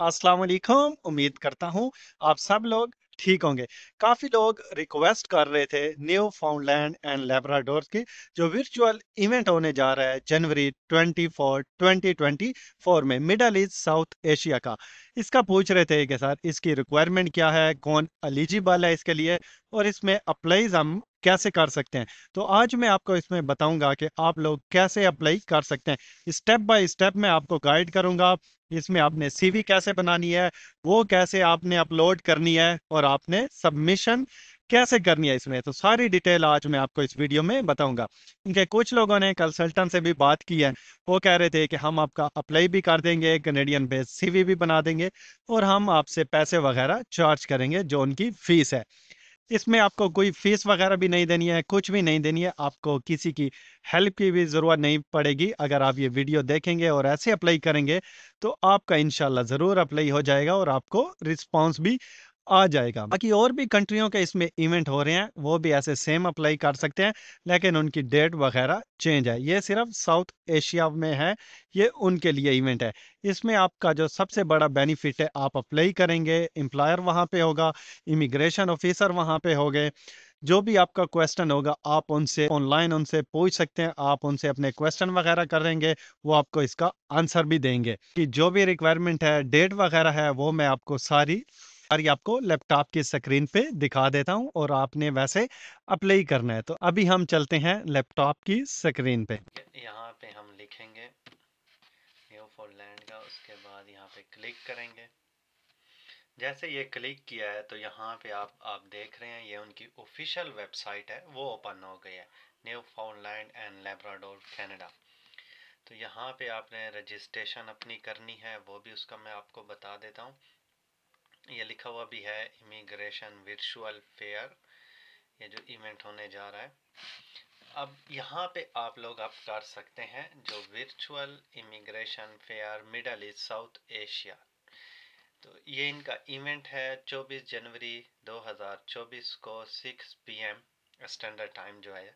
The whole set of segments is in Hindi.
अस्सलाम वालेकुम उम्मीद करता हूँ आप सब लोग ठीक होंगे। काफ़ी लोग रिक्वेस्ट कर रहे थे न्यू फाउंडलैंड एंड लेब्राडोर की, जो वर्चुअल इवेंट होने जा रहा है जनवरी 24 2024 में मिडल ईस्ट साउथ एशिया का। इसका पूछ रहे थे कि सर इसकी रिक्वायरमेंट क्या है? कौन एलिजिबल है इसके लिए? और इसमें अप्लाईज हम कैसे कर सकते हैं? तो आज मैं आपको इसमें बताऊँगा कि आप लोग कैसे अप्लाई कर सकते हैं। स्टेप बाय स्टेप मैं आपको गाइड करूँगा, इसमें आपने सीवी कैसे बनानी है, वो कैसे आपने अपलोड करनी है और आपने सबमिशन कैसे करनी है इसमें। तो सारी डिटेल आज मैं आपको इस वीडियो में बताऊँगा। इनके कुछ लोगों ने कंसल्टेंट से भी बात की है। वो कह रहे थे कि हम आपका अप्लाई भी कर देंगे कनेडियन बेस सीवी भी बना देंगे और हम आपसे पैसे वगैरह चार्ज करेंगे जो उनकी फ़ीस है। इसमें आपको कोई फ़ीस वगैरह भी नहीं देनी है, कुछ भी नहीं देनी है, आपको किसी की हेल्प की भी ज़रूरत नहीं पड़ेगी। अगर आप ये वीडियो देखेंगे और ऐसे अप्लाई करेंगे तो आपका इनशाला ज़रूर अप्लाई हो जाएगा और आपको रिस्पॉन्स भी आ जाएगा। बाकी और भी कंट्रियों के इसमें इवेंट हो रहे हैं, वो भी ऐसे सेम अप्लाई कर सकते हैं, लेकिन उनकी डेट वगैरह चेंज है। ये सिर्फ़ साउथ एशिया में है, ये उनके लिए इवेंट है। इसमें आपका जो सबसे बड़ा बेनिफिट है, आप अप्लाई करेंगे एम्प्लॉयर वहाँ पे होगा इमिग्रेशन ऑफिसर वहाँ पे होंगे। जो भी आपका क्वेश्चन होगा, आप उनसे ऑनलाइन उनसे पूछ सकते हैं, आप उनसे अपने क्वेश्चन वगैरह करेंगे वो आपको इसका आंसर भी देंगे। कि जो भी रिक्वायरमेंट है डेट वगैरह है, वो मैं आपको सारी सारी आपको लैपटॉप की स्क्रीन पे दिखा देता हूँ और आपने वैसे अप्लाई करना है। तो अभी हम चलते हैं लैपटॉप की स्क्रीन पे। यहाँ पे हम लिखेंगे का, उसके बाद यहाँ पे क्लिक करेंगे। जैसे ये क्लिक किया है तो यहाँ पे आप आप देख रहे हैं, ये उनकी ऑफिशियल वेबसाइट है, वो ओपन हो गई है, Newfoundland and Labrador, Canada. तो यहाँ पे आपने रजिस्ट्रेशन अपनी करनी है, वो भी उसका मैं आपको बता देता हूँ। ये लिखा हुआ भी है इमिग्रेशन वर्चुअल फेयर ये जो इवेंट होने जा रहा है। अब यहाँ पे आप लोग आप कर सकते हैं जो virtual immigration fair Middle East South Asia तो ये इनका इवेंट है 24 जनवरी 2024 को 6 पीएम स्टैंडर्ड टाइम जो है।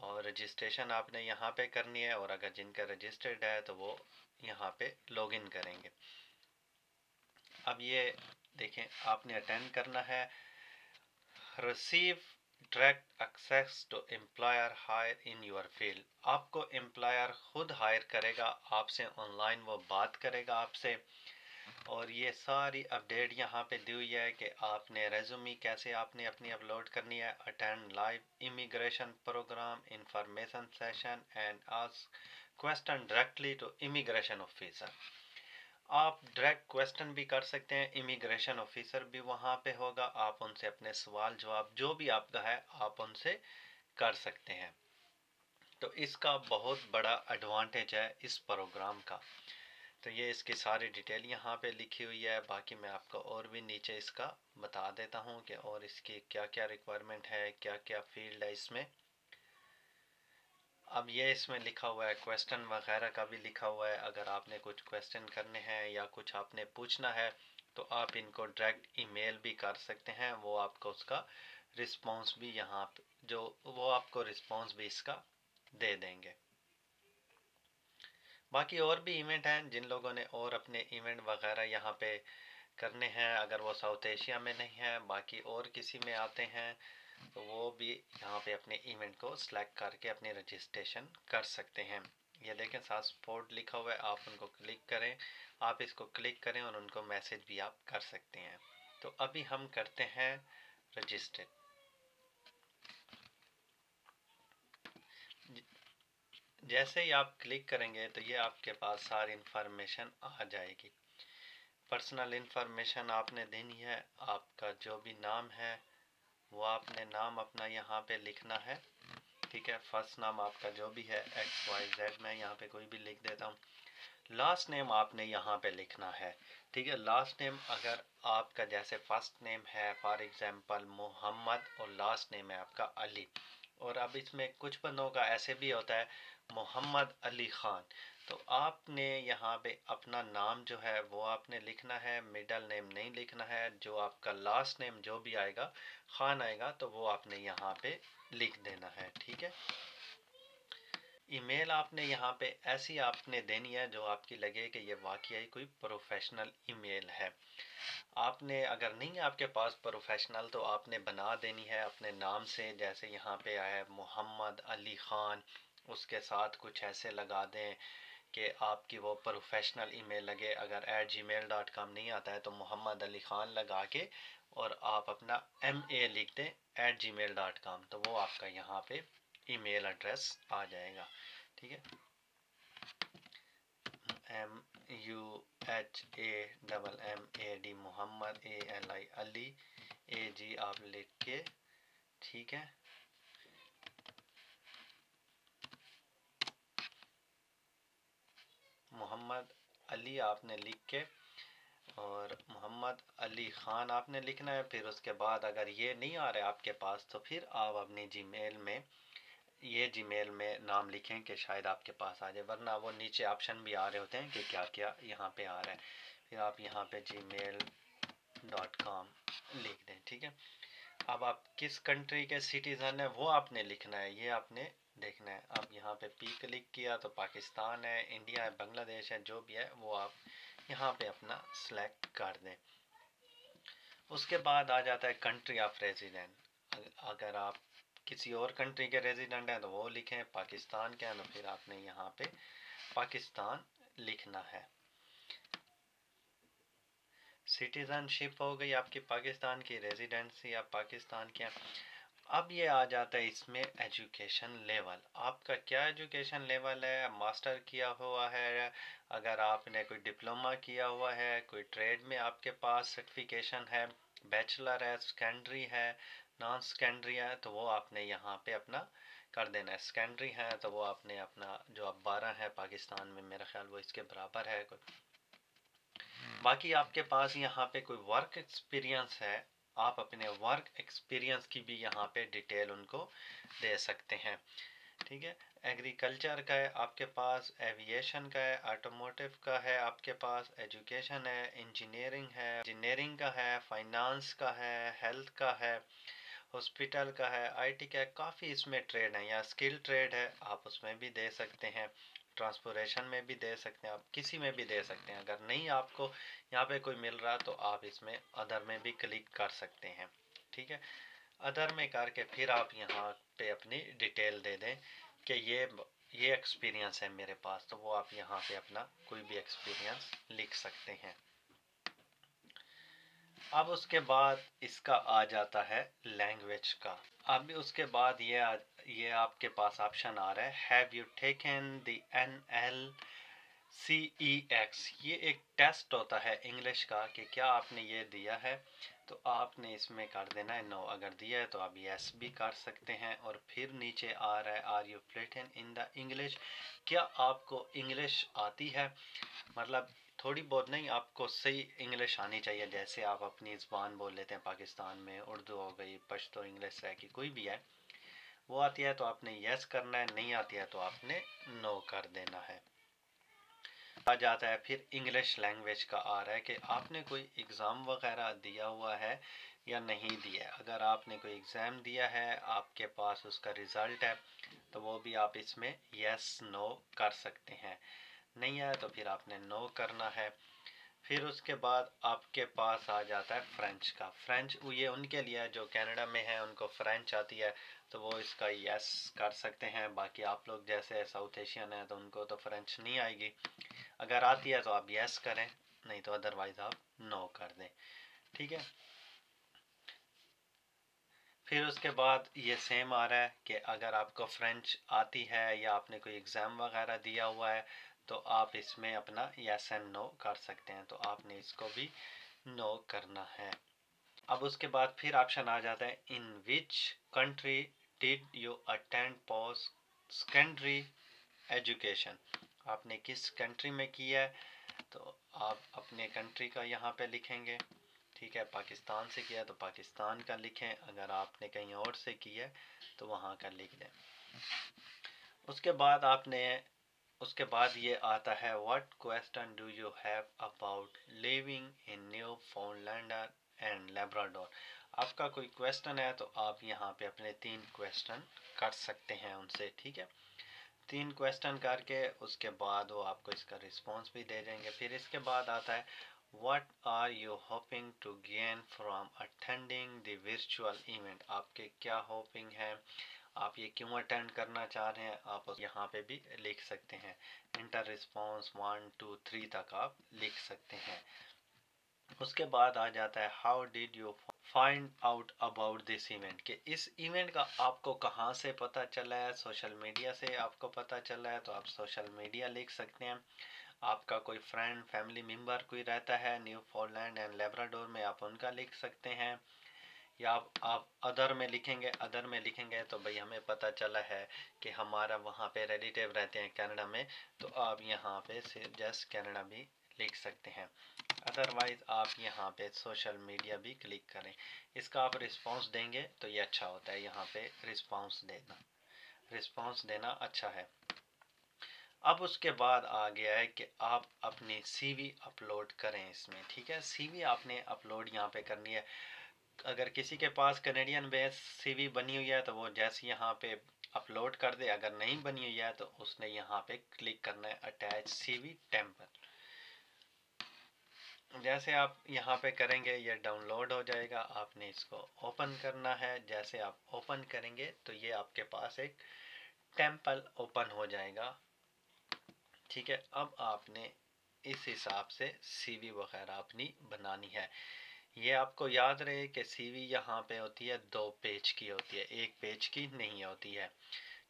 और रजिस्ट्रेशन आपने यहाँ पे करनी है और अगर जिनका रजिस्टर्ड है तो वो यहाँ पे लॉगिन करेंगे। अब ये देखें, आपने अटेंड करना है। Receive direct access to employer hire in your field आपको एम्प्लॉयर खुद हायर करेगा, आपसे ऑनलाइन वो बात करेगा आपसे। और ये सारी अपडेट यहाँ पे दी हुई है कि आपने रेजुमी कैसे आपने अपनी अपलोड करनी है। Attend live immigration program information session and ask question directly to immigration officer आप डायरेक्ट क्वेश्चन भी कर सकते हैं इमिग्रेशन ऑफिसर भी वहाँ पे होगा, आप उनसे अपने सवाल जवाब जो भी आपका है, आप उनसे कर सकते हैं। तो इसका बहुत बड़ा एडवांटेज है इस प्रोग्राम का। तो ये इसकी सारी डिटेल यहाँ पे लिखी हुई है, बाकी मैं आपको और भी नीचे इसका बता देता हूँ कि और इसकी क्या क्या रिक्वायरमेंट है क्या क्या फ़ील्ड है इसमें। अब ये इसमें लिखा हुआ है क्वेश्चन वगैरह का भी लिखा हुआ है। अगर आपने कुछ क्वेश्चन करने हैं या कुछ आपने पूछना है तो आप इनको डायरेक्ट ईमेल भी कर सकते हैं। वो आपको उसका रिस्पांस भी यहाँ जो वो आपको रिस्पांस भी इसका दे देंगे। बाकी और भी इवेंट हैं, जिन लोगों ने और अपने इवेंट वगैरह यहाँ पे करने हैं, अगर वो साउथ एशिया में नहीं है, बाकी और किसी में आते हैं तो वो भी यहाँ पे अपने इवेंट को सिलेक्ट करके अपने रजिस्ट्रेशन कर सकते हैं। ये देखें, साथ स्पोर्ट लिखा हुआ है, आप उनको क्लिक करें, आप इसको क्लिक करें और उनको मैसेज भी आप कर सकते हैं। तो अभी हम करते हैं रजिस्टर जैसे ही आप क्लिक करेंगे तो ये आपके पास सारी इंफॉर्मेशन आ जाएगी। पर्सनल इंफॉर्मेशन आपने देनी है, आपका जो भी नाम है वो आपने नाम अपना यहाँ पे लिखना है, ठीक है? फ़र्स्ट नाम आपका जो भी है एक्स वाई जेड मैं यहाँ पे कोई भी लिख देता हूँ। लास्ट नेम आपने यहाँ पे लिखना है, ठीक है? लास्ट नेम अगर आपका जैसे फ़र्स्ट नेम है फॉर एग्जांपल मोहम्मद, और लास्ट नेम है आपका अली। और अब इसमें कुछ बंदों का ऐसे भी होता है, मोहम्मद अली ख़ान। तो आपने यहाँ पे अपना नाम जो है, वो आपने लिखना है मिडल नेम नहीं लिखना है, जो आपका लास्ट नेम जो भी आएगा, खान आएगा तो वो आपने यहाँ पे लिख देना है, ठीक है? ईमेल आपने यहाँ पे ऐसी आपने देनी है जो आपकी लगे कि ये वाकई कोई प्रोफेशनल ईमेल है। आपने अगर नहीं है आपके पास प्रोफेशनल तो आपने बना देनी है अपने नाम से, जैसे यहाँ पे आया मोहम्मद अली ख़ान, उसके साथ कुछ ऐसे लगा दें कि आपकी वो प्रोफेशनल ईमेल लगे। अगर at Gmail dot com नहीं आता है तो मोहम्मद अली ख़ान लगा के और आप अपना एम ए लिख दें at Gmail dot com तो वो आपका यहाँ पे ईमेल एड्रेस आ जाएगा, ठीक है? M U H A double M A D Mohammad A L I Ali A G आप लिख के, ठीक है? मोहम्मद अली आपने लिख के और मोहम्मद अली ख़ान आपने लिखना है, फिर उसके बाद अगर ये नहीं आ रहा है आपके पास तो फिर आप अपनी जीमेल में ये जीमेल में नाम लिखें कि शायद आपके पास आ जाए, वरना वो नीचे ऑप्शन भी आ रहे होते हैं कि क्या क्या यहाँ पे आ रहा है। फिर आप यहाँ पे जी मेल डॉट कॉम लिख दें, ठीक है? अब आप किस कंट्री के सिटीज़न है, वो आपने लिखना है, ये आपने देखना है। अब यहाँ पे पी क्लिक किया तो पाकिस्तान है इंडिया है बांग्लादेश है, जो भी है, वो आप यहाँ पे अपना सेलेक्ट कर दें। उसके बाद आ जाता है कंट्री ऑफ़ रेजिडेंट अगर आप किसी और कंट्री के रेजिडेंट हैं तो वो लिखें, पाकिस्तान के हैं तो फिर आपने यहाँ पे पाकिस्तान लिखना है। सिटीज़नशिप हो गई आपकी पाकिस्तान की रेजिडेंसी आप पाकिस्तान के अब ये आ जाता है इसमें एजुकेशन लेवल आपका क्या एजुकेशन लेवल है? मास्टर किया हुआ है? अगर आपने कोई डिप्लोमा किया हुआ है, कोई ट्रेड में आपके पास सर्टिफिकेशन है बैचलर है सेकेंडरी है नॉन सेकेंडरी है तो वो आपने यहाँ पे अपना कर देना है। सेकेंडरी है तो वो आपने अपना जो अब बारह है पाकिस्तान में मेरा ख्याल वो इसके बराबर है कोई। बाकी आपके पास यहाँ पे कोई वर्क एक्सपीरियंस है आप अपने वर्क एक्सपीरियंस की भी यहाँ पे डिटेल उनको दे सकते हैं। ठीक है? एग्रीकल्चर का है आपके पास एविएशन का है ऑटोमोटिव का है आपके पास एजुकेशन है इंजीनियरिंग है। इंजीनियरिंग का है फाइनेंस का है हेल्थ का है। हॉस्पिटल का है, आईटी का है, काफ़ी इसमें ट्रेड है, या स्किल ट्रेड है, आप उसमें भी दे सकते हैं, ट्रांसपोर्टेशन में भी दे सकते हैं, आप किसी में भी दे सकते हैं, अगर नहीं आपको यहाँ पे कोई मिल रहा तो आप इसमें अदर में भी क्लिक कर सकते हैं, ठीक है? अदर में करके फिर आप यहाँ पे अपनी डिटेल दे दें कि ये ये एक्सपीरियंस है मेरे पास तो वो आप यहाँ पे अपना कोई भी एक्सपीरियंस लिख सकते हैं। अब उसके बाद इसका आ जाता है लैंग्वेज का। अब उसके बाद ये आ, ये आपके पास ऑप्शन आ रहा है। Have you taken the N L C E X ये एक टेस्ट होता है इंग्लिश का कि क्या आपने ये दिया है। तो आपने इसमें कर देना है नो अगर दिया है तो आप यस भी कर सकते हैं। और फिर नीचे आ रहा है are you fluent in the English क्या आपको इंग्लिश आती है? मतलब थोड़ी बहुत नहीं, आपको सही इंग्लिश आनी चाहिए। जैसे आप अपनी ज़बान बोल लेते हैं, पाकिस्तान में उर्दू हो गई, पश्तो इंग्लिश है कि कोई भी है, वो आती है तो आपने यस करना है, नहीं आती है तो आपने नो कर देना है। आ जाता है फिर इंग्लिश लैंग्वेज का आ रहा है कि आपने कोई एग्ज़ाम वगैरह दिया हुआ है या नहीं दिया है। अगर आपने कोई एग्ज़ाम दिया है, आपके पास उसका रिज़ल्ट है तो वो भी आप इसमें यस नो कर सकते हैं। नहीं आया तो फिर आपने नो करना है। फिर उसके बाद आपके पास आ जाता है फ्रेंच का। फ्रेंच ये उनके लिए जो कनाडा में है, उनको फ्रेंच आती है तो वो इसका यस कर सकते हैं। बाकी आप लोग जैसे साउथ एशियन है तो उनको तो फ्रेंच नहीं आएगी। अगर आती है तो आप यस करें, नहीं तो अदरवाइज़ आप नो कर दें। ठीक है? फिर उसके बाद ये सेम आ रहा है कि अगर आपको फ्रेंच आती है, या आपने कोई एग्ज़ाम वगैरह दिया हुआ है तो आप इसमें अपना यस एंड नो कर सकते हैं। तो आपने इसको भी नो करना है। अब उसके बाद फिर ऑप्शन आ जाता है in which country did you attend post secondary education आपने किस कंट्री में किया है? तो आप अपने कंट्री का यहाँ पे लिखेंगे, ठीक है? पाकिस्तान से किया तो पाकिस्तान का लिखें। अगर आपने कहीं और से किया तो वहाँ का लिख दें। उसके बाद आपने उसके बाद ये आता है what question do you have about living in Newfoundland and Labrador आपका कोई क्वेश्चन है तो आप यहाँ पे अपने तीन क्वेश्चन कर सकते हैं उनसे, ठीक है? तीन क्वेश्चन करके उसके बाद वो आपको इसका रिस्पांस भी दे देंगे। फिर इसके बाद आता है what are you hoping to gain from attending the virtual event आपके क्या होपिंग है? आप ये क्यों अटेंड करना चाह रहे हैं, आप यहाँ पे भी लिख सकते हैं। Enter response one two three तक आप लिख सकते हैं। उसके बाद आ जाता है how did you find out about this event कि इस इवेंट का आपको कहाँ से पता चला है? सोशल मीडिया से आपको पता चला है तो आप सोशल मीडिया लिख सकते हैं। आपका कोई फ्रेंड फैमिली मेंबर कोई रहता है न्यू फोरलैंड एंड लेब्राडोर में आप उनका लिख सकते हैं। या आप आप अदर में लिखेंगे, अदर में लिखेंगे तो भाई हमें पता चला है कि हमारा वहाँ पे रिलेटिव रहते हैं कनाडा में तो आप यहाँ पे जस्ट कनाडा भी लिख सकते हैं। अदरवाइज़ आप यहाँ पे सोशल मीडिया भी क्लिक करें। इसका आप रिस्पांस देंगे तो ये अच्छा होता है, यहाँ पे रिस्पांस देना। रिस्पांस देना अच्छा है। अब उसके बाद आ गया है कि आप अपनी सीवी अपलोड करें इसमें, ठीक है? सीवी आपने अपलोड यहाँ पे करनी है। अगर किसी के पास कनेडियन बेस सीवी बनी हुई है तो वो जैसे यहाँ पे अपलोड कर दे। अगर नहीं बनी हुई है तो उसने यहाँ पे क्लिक करना है अटैच सीवी टेम्पर जैसे आप यहाँ पे करेंगे, ये डाउनलोड हो जाएगा। आपने इसको ओपन करना है। जैसे आप ओपन करेंगे तो ये आपके पास एक टेंपल ओपन हो जाएगा। ठीक है? अब आपने इस हिसाब से सीवी वगैरह अपनी बनानी है। ये आपको याद रहे कि सीवी यहाँ पे होती है, दो पेज की होती है, एक पेज की नहीं होती है।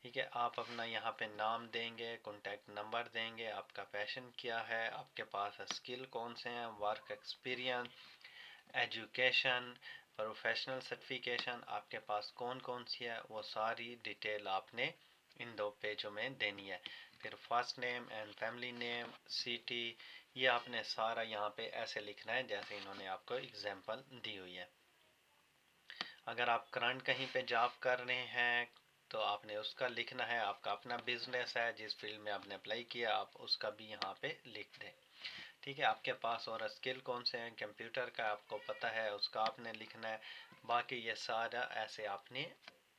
ठीक है, आप अपना यहाँ पे नाम देंगे कॉन्टैक्ट नंबर देंगे, आपका पैशन क्या है, आपके पास स्किल कौन से हैं work experience education professional certification आपके पास कौन कौन सी है, वो सारी डिटेल आपने इन दो पेजों में देनी है। फिर first name and family name city ये आपने सारा यहाँ पे ऐसे लिखना है जैसे इन्होंने आपको एग्जांपल दी हुई है। अगर आप करंट कहीं पे जॉब कर रहे हैं तो आपने उसका लिखना है, आपका अपना बिज़नेस है, जिस फ़ील्ड में आपने अप्लाई किया, आप उसका भी यहाँ पे लिख दें। ठीक है, आपके पास और स्किल कौन से हैं? कंप्यूटर का आपको पता है, उसका आपने लिखना है। बाकी ये सारा ऐसे आपने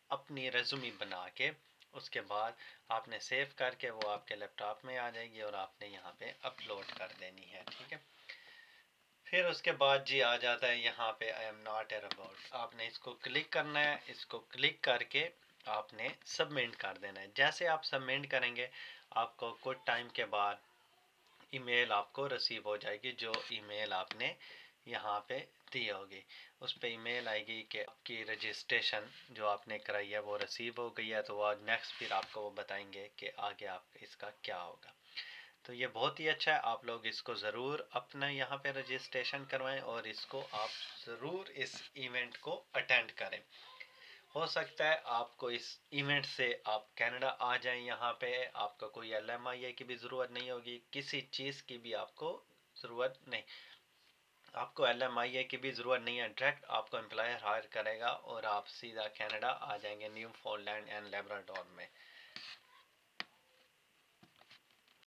अपनी रेजुमी बना के उसके बाद आपने सेव करके वो आपके लैपटॉप में आ जाएगी और आपने यहाँ पे अपलोड कर देनी है, ठीक है? फिर उसके बाद जी आ जाता है यहाँ पे I am not a robot आपने इसको क्लिक करना है, इसको क्लिक करके आपने सबमिट कर देना है। जैसे आप सबमिट करेंगे, आपको कुछ टाइम के बाद ईमेल आपको रिसीव हो जाएगी, जो ईमेल आपने यहाँ पे दी होगी उस पर ईमेल आएगी कि आपकी रजिस्ट्रेशन जो आपने कराई है वो रिसीव हो गई है तो वो नेक्स्ट फिर आपको वो बताएँगे कि आगे आप इसका क्या होगा। तो ये बहुत ही अच्छा है, आप लोग इसको ज़रूर अपना यहाँ पे रजिस्ट्रेशन करवाएँ और इसको आप ज़रूर इस इवेंट को अटेंड करें। हो सकता है आपको इस इवेंट से आप कनाडा आ जाएँ यहाँ पे, आपका कोई एल एम आई की भी ज़रूरत नहीं होगी, किसी चीज़ की भी आपको ज़रूरत नहीं। आपको एल एम आई ए की भी ज़रूरत नहीं है डायरेक्ट आपको एम्प्लॉयर हायर करेगा और आप सीधा कनाडा आ जाएँगे न्यू फोनलैंड एंड लेबराडोर में।